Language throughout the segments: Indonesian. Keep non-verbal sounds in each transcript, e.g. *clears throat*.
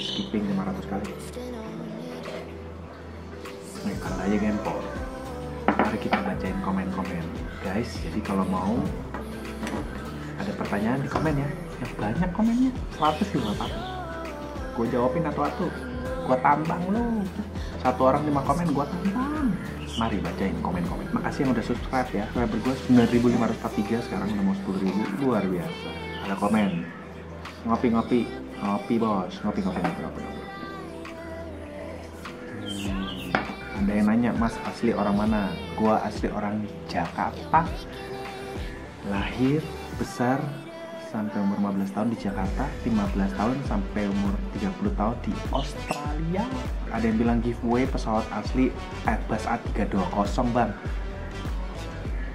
skipping 500 kali. Kali aja Genpo mari kita bacain komen-komen. Guys jadi kalau mau ada pertanyaan di komen ya. Yang banyak komennya. 100 juga apa gue jawabin satu-satu. Gue tambang lu. Satu orang lima komen gue tambang. Mari bacain komen-komen. Makasih yang udah subscribe ya. Subscriber gue 9543 sekarang udah mau 10.000 luar biasa. Ada komen. Ngopi-ngopi ngopi bos. Ngopi-ngopi ngopi ngopi ngopi Hmm, ada yang nanya mas asli orang mana? Gua asli orang Jakarta. Lahir besar sampai umur 15 tahun di Jakarta 15 tahun sampai umur 30 tahun di Australia. Ada yang bilang giveaway pesawat asli Airbus A320 bang.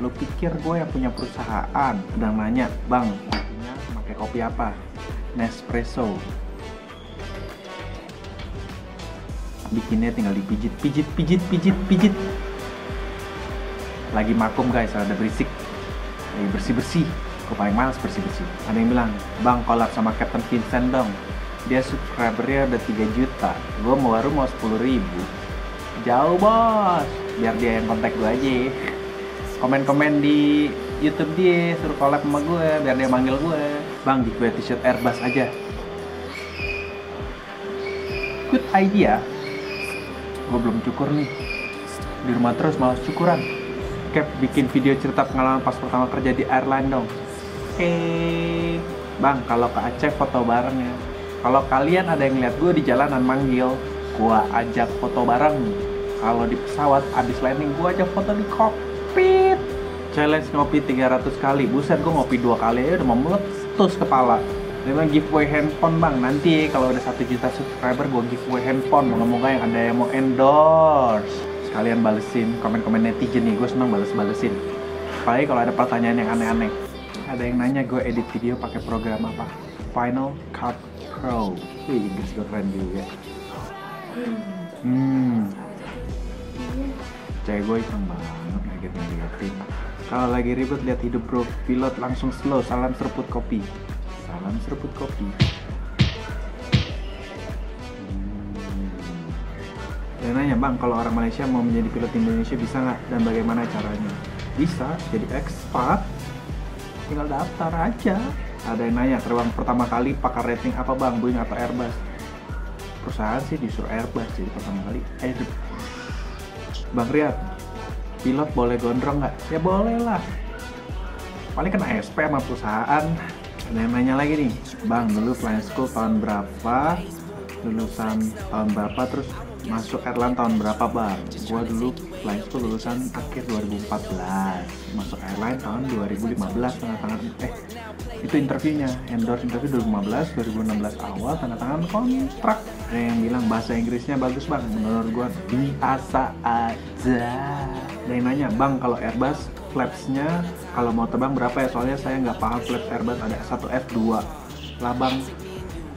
Lu pikir gue yang punya perusahaan? Sedang nanya bang kopinya pakai kopi apa Nespresso. Bikinnya tinggal dipijit pijit pijit pijit pijit. Lagi makum guys ada berisik. Lagi bersih bersih gue paling males bersih bersih ada yang bilang bang collab sama Captain Vincent dong. Dia subscribernya udah 3 juta. Gue mau baru mau 10 ribu. Jauh bos. Biar dia yang kontak gue aja. Komen-komen di YouTube dia suruh collab sama gue biar dia manggil gue bang di gue t-shirt Airbus aja. Good idea. Gue belum cukur nih. Di rumah terus malas cukuran. Cap bikin video cerita pengalaman pas pertama kerja di airline dong. Oke bang kalau ke Aceh foto bareng ya. Kalau kalian ada yang lihat gue di jalanan manggil. Gue ajak foto bareng. Kalau di pesawat abis landing gue ajak foto di kokpit. Challenge ngopi 300 kali. Buset gue ngopi dua kali aja udah mau meletus kepala. Bilang giveaway handphone bang. Nanti kalau udah satu juta subscriber gue giveaway handphone. Moga-moga yang ada yang mau endorse. Sekalian balesin komen-komen netizen nih. Gue seneng bales-balesin. Apalagi kalau ada pertanyaan yang aneh-aneh. Ada yang nanya gue edit video pakai program apa? Final Cut Pro. Wih gue keren juga. Hmm. Cewek gue iseng banget ngeliatin kalau lagi ribet lihat hidup bro. Pilot langsung slow. Salam seruput kopi. Salam seruput kopi. Hmm. Dia nanya bang kalau orang Malaysia mau menjadi pilot Indonesia bisa nggak? Dan bagaimana caranya? Bisa jadi expat tinggal daftar aja. Ada yang nanya terbang pertama kali pakai rating apa bang? Boeing atau Airbus? Perusahaan sih disuruh Airbus jadi pertama kali Airbus. Bang Riyad, pilot boleh gondrong nggak? Ya boleh lah. Paling kena SP sama perusahaan. Ada yang nanya lagi nih, Bang dulu flying school tahun berapa? Lulusan tahun berapa? Terus masuk airline tahun berapa Bang? Gua dulu flying school lulusan akhir 2014. Masuk airline tahun 2015 tanda tangan eh itu interviewnya endorse interview 2015 2016 awal tanda tangan kontrak ada yang bilang bahasa Inggrisnya bagus bang menurut gua biasa aja ada yang nanya bang kalau Airbus flapsnya kalau mau terbang berapa ya? Soalnya saya nggak paham flaps Airbus ada satu F2 lah bang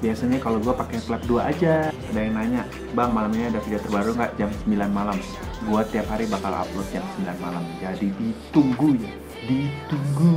biasanya kalau gua pakai flap 2 aja. Ada yang nanya bang malam ini ada video terbaru nggak? Jam 9 malam. Gua tiap hari bakal upload jam 9 malam. Jadi ditunggu ya ditunggu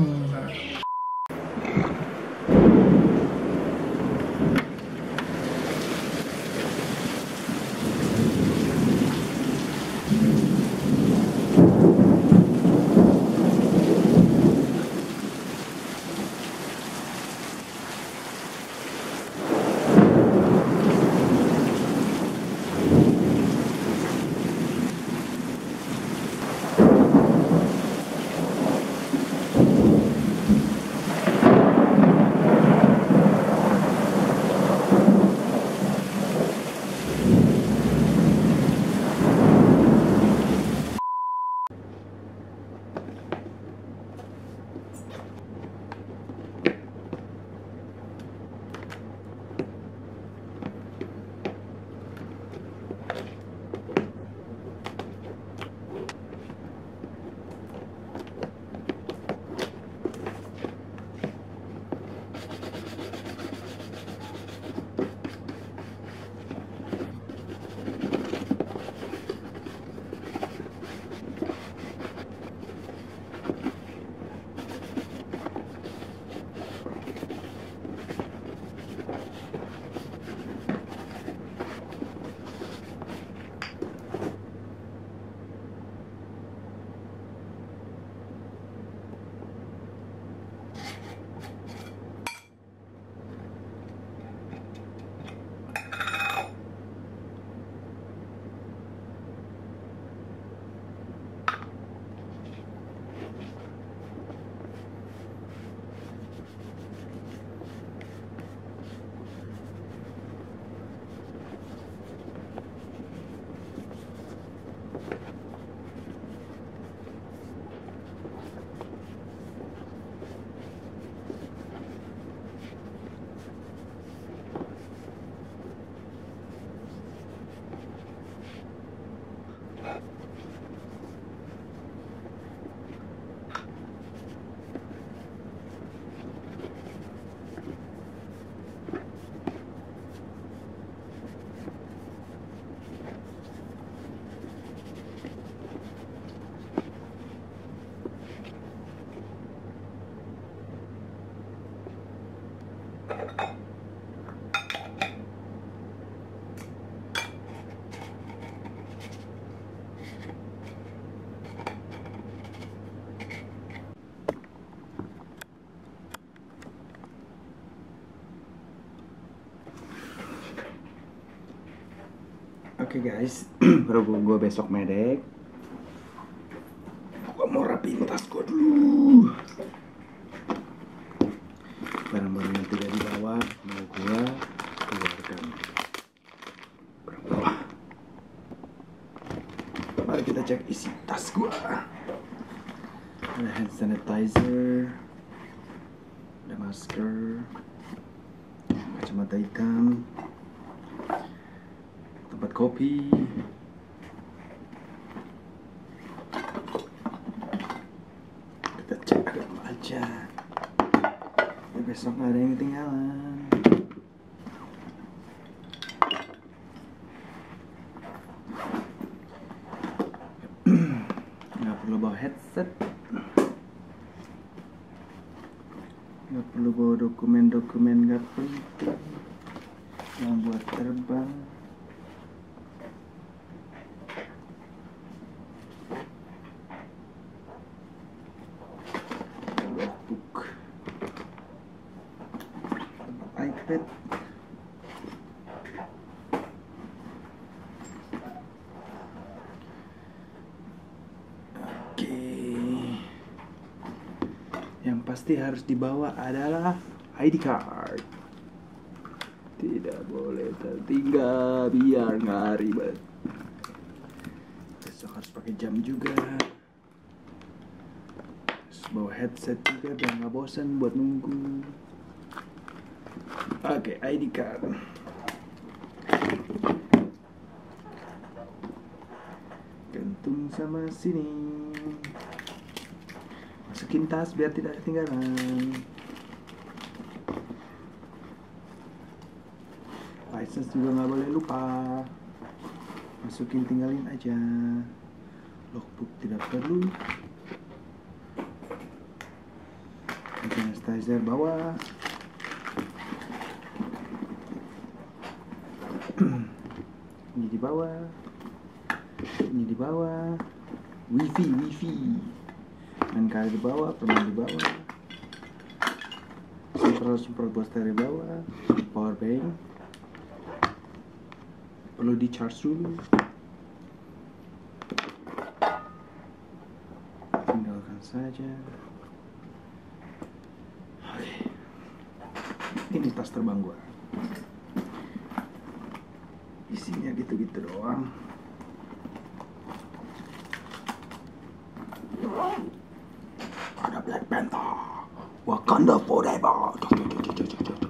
Oke guys, *clears throat* baru gue besok medek. Gue mau rapiin tas gue dulu. Barang-barang yang tidak dibawa mau gue keluarkan. Barang bawah. Mari kita cek isi tas gue. Ada hand sanitizer, ada masker, kacamata hitam, tempat kopi. Kita cek agak aja. Ya, besok nggak ada yang ketinggalan. *clears throat* Nggak perlu bawa headset. Nggak perlu bawa dokumen-dokumen nggak penting. Yang buat terbang notebook iPad oke yang pasti harus dibawa adalah ID card. Tidak boleh tertinggal biar nggak ribet. Besok harus pakai jam juga. Terus bawa headset juga biar nggak bosan buat nunggu. Oke ID card. Gantung sama sini masukin tas biar tidak ketinggalan. License juga nggak boleh lupa. Masukin tinggalin aja. Logbook tidak perlu. Sanitizer bawa ini di bawah. Ini di bawah. Wifi wifi main kali di bawah permen di bawah. Semprot semprot booster di bawah power bank. Perlu di charge dulu. Tinggalkan saja. Oke. Ini tas terbang gua. Isinya gitu-gitu doang Black Panther Wakanda forever